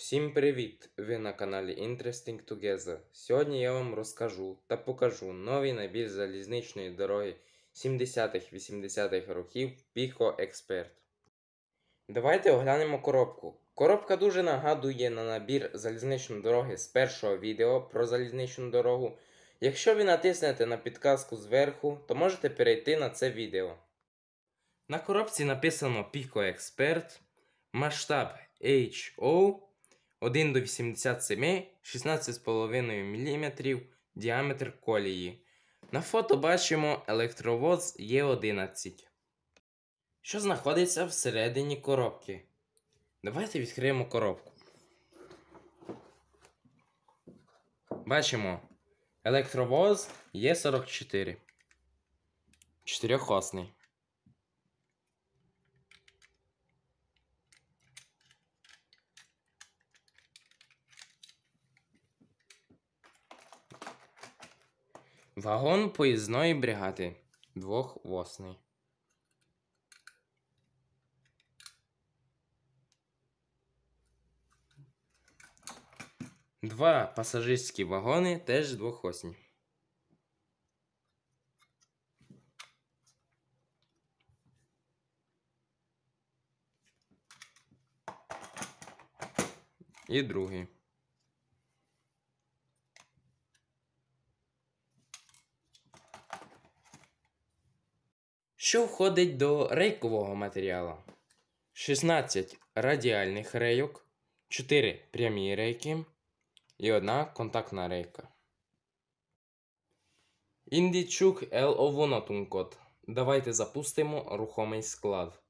Всім привіт! Ви на каналі Interesting Together. Сьогодні я вам розкажу та покажу новий набір залізничної дороги 70-80-х років Pico Expert. Давайте оглянемо коробку. Коробка дуже нагадує на набір залізничної дороги з першого відео про залізничну дорогу. Якщо ви натиснете на підказку зверху, то можете перейти на це відео. На коробці написано Pico Expert, масштаб HO 1 до 87, 16,5 мм діаметр колії. На фото бачимо електровоз Е11. Що знаходиться всередині коробки? Давайте відкриємо коробку. Бачимо електровоз Е44. Чотирьохосний. Вагон поїзної бригади двохвосний. Два пасажирські вагони теж двохосні. І другий. Що входить до рейкового матеріалу? 16 радіальних рейок, 4 прямі рейки і одна контактна рейка. Індічук L Овонатункот. Давайте запустимо рухомий склад.